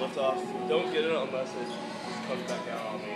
liftoff. Don't get it unless it comes back down on me.